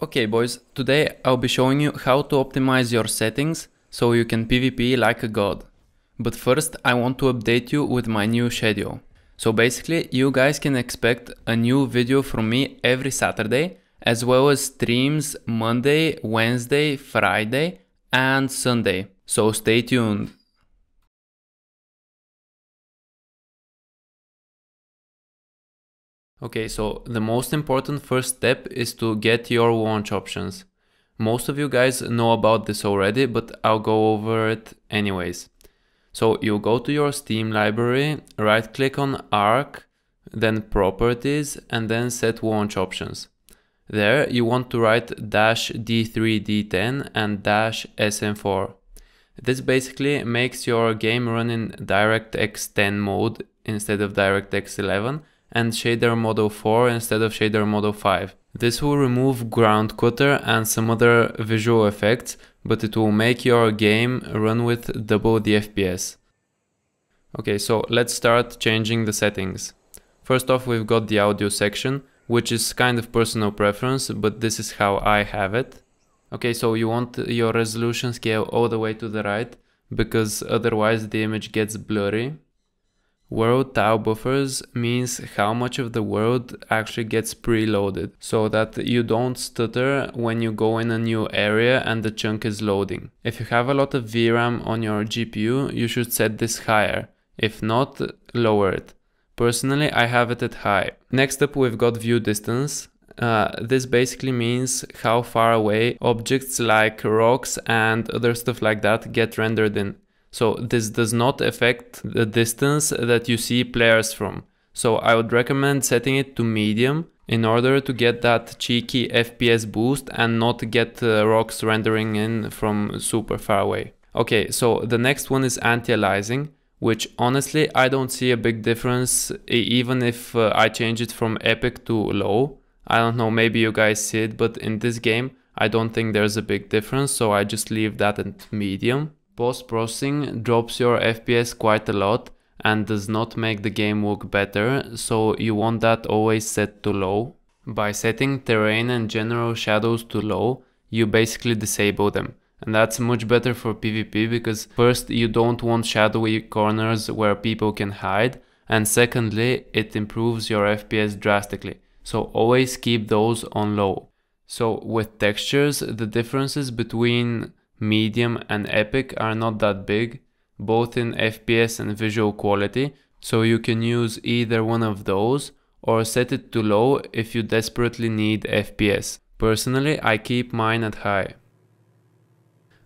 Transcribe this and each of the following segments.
Okay boys, today I'll be showing you how to optimize your settings so you can PvP like a god. But first I want to update you with my new schedule. So basically you guys can expect a new video from me every Saturday as well as streams Monday, Wednesday, Friday and Sunday. So stay tuned. Okay, so the most important first step is to get your launch options. Most of you guys know about this already, but I'll go over it anyways. So you go to your Steam library, right click on ARK, then Properties, and then set launch options. There you want to write dash D3, D10 and dash SM4. This basically makes your game run in DirectX 10 mode instead of DirectX 11 and shader model 4 instead of shader model 5. This will remove ground clutter and some other visual effects, but it will make your game run with double the FPS. Okay, so let's start changing the settings. First off, we've got the audio section, which is kind of personal preference, but this is how I have it. Okay, so you want your resolution scale all the way to the right, because otherwise the image gets blurry. World tile buffers means how much of the world actually gets preloaded so that you don't stutter when you go in a new area and the chunk is loading. If you have a lot of VRAM on your GPU, you should set this higher. If not, lower it. Personally, I have it at high. Next up, we've got view distance. Uh, this basically means how far away objects like rocks and other stuff like that get rendered in. So this does not affect the distance that you see players from. So I would recommend setting it to medium in order to get that cheeky FPS boost and not get uh, rocks rendering in from super far away. Okay, so the next one is anti-aliasing, which honestly I don't see a big difference even if uh, I change it from epic to low. I don't know, maybe you guys see it, but in this game I don't think there's a big difference, so I just leave that at medium. Post-processing drops your FPS quite a lot and does not make the game look better, so you want that always set to low. By setting terrain and general shadows to low, you basically disable them. And that's much better for PvP because first you don't want shadowy corners where people can hide and secondly it improves your FPS drastically. So always keep those on low. So with textures, the differences between medium and epic are not that big, both in FPS and visual quality, so you can use either one of those or set it to low if you desperately need FPS. Personally, I keep mine at high.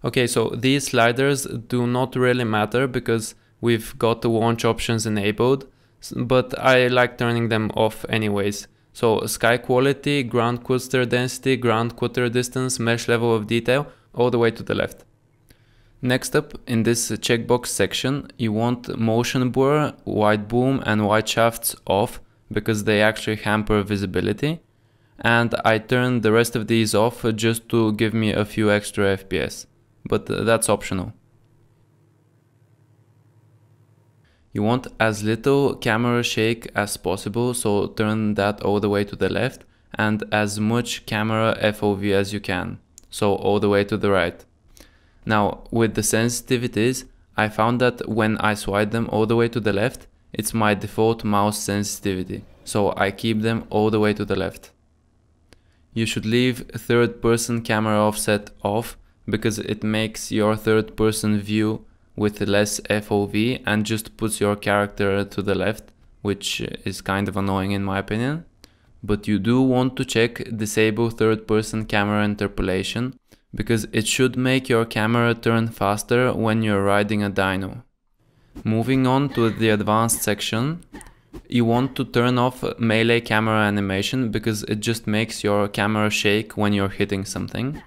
Okay, so these sliders do not really matter because we've got the launch options enabled, but I like turning them off anyways. So sky quality, ground clutter density, ground clutter distance, mesh level of detail, all the way to the left. Next up, in this checkbox section, you want motion blur, white bloom and white shafts off because they actually hamper visibility. And I turn the rest of these off just to give me a few extra FPS, but that's optional. You want as little camera shake as possible, so turn that all the way to the left and as much camera FOV as you can so all the way to the right. Now with the sensitivities, I found that when I swipe them all the way to the left, it's my default mouse sensitivity, so I keep them all the way to the left. You should leave third person camera offset off because it makes your third person view with less FOV and just puts your character to the left, which is kind of annoying in my opinion but you do want to check disable third person camera interpolation because it should make your camera turn faster when you're riding a dino. Moving on to the advanced section, you want to turn off melee camera animation because it just makes your camera shake when you're hitting something.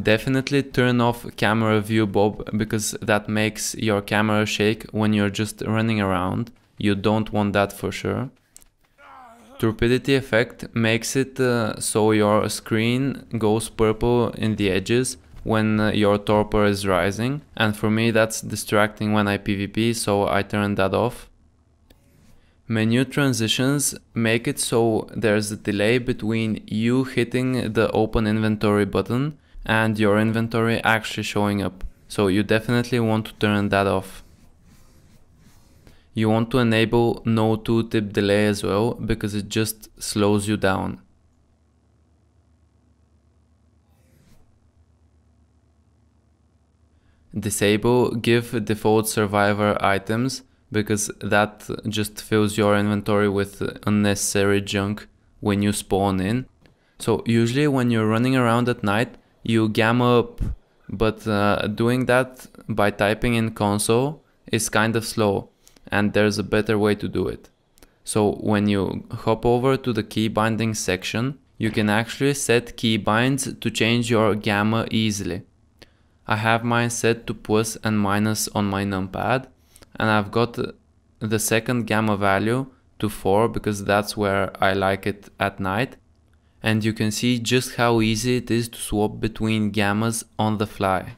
Definitely turn off camera view bob because that makes your camera shake when you're just running around. You don't want that for sure. Turbidity effect makes it uh, so your screen goes purple in the edges when uh, your torpor is rising and for me that's distracting when I PvP so I turn that off. Menu transitions make it so there's a delay between you hitting the open inventory button and your inventory actually showing up. So you definitely want to turn that off. You want to enable no tooltip delay as well because it just slows you down. Disable give default survivor items because that just fills your inventory with unnecessary junk when you spawn in. So usually when you're running around at night, you gamma up, but uh, doing that by typing in console is kind of slow and there's a better way to do it. So when you hop over to the key binding section, you can actually set keybinds to change your gamma easily. I have mine set to plus and minus on my numpad and I've got the second gamma value to 4 because that's where I like it at night and you can see just how easy it is to swap between gammas on the fly.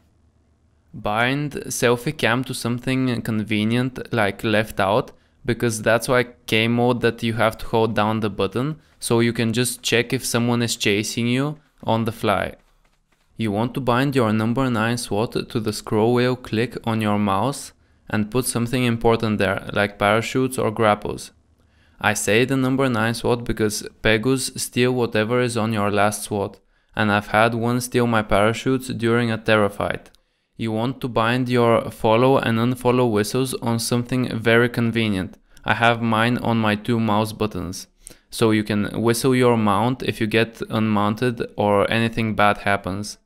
Bind selfie cam to something convenient like left alt because that's why K mode that you have to hold down the button so you can just check if someone is chasing you on the fly. You want to bind your number 9 SWAT to the scroll wheel click on your mouse and put something important there like parachutes or grapples. I say the number 9 SWAT because Pegos steal whatever is on your last SWAT, and I've had one steal my parachutes during a terror fight. You want to bind your follow and unfollow whistles on something very convenient. I have mine on my two mouse buttons. So you can whistle your mount if you get unmounted or anything bad happens.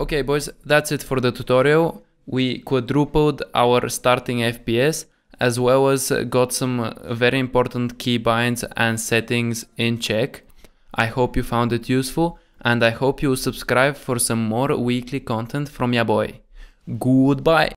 Okay boys, that's it for the tutorial. We quadrupled our starting FPS as well as got some very important keybinds and settings in check. I hope you found it useful and I hope you subscribe for some more weekly content from ya boy. Goodbye!